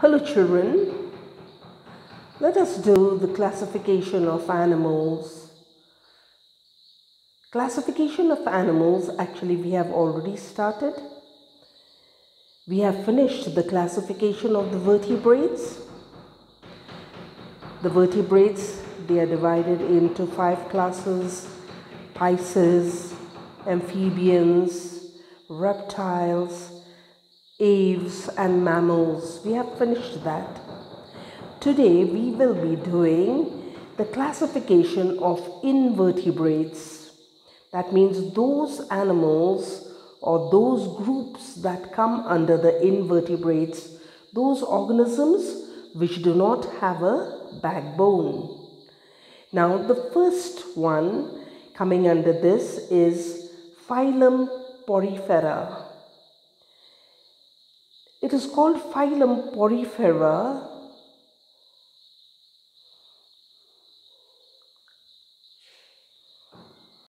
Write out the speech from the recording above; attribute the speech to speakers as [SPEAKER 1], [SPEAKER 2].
[SPEAKER 1] Hello children, let us do the classification of animals. Classification of animals actually we have already started. We have finished the classification of the vertebrates. The vertebrates they are divided into five classes Pisces, amphibians, reptiles, aves and mammals. We have finished that. Today we will be doing the classification of invertebrates. That means those animals or those groups that come under the invertebrates, those organisms which do not have a backbone. Now the first one coming under this is phylum Porifera. It is called phylum Porifera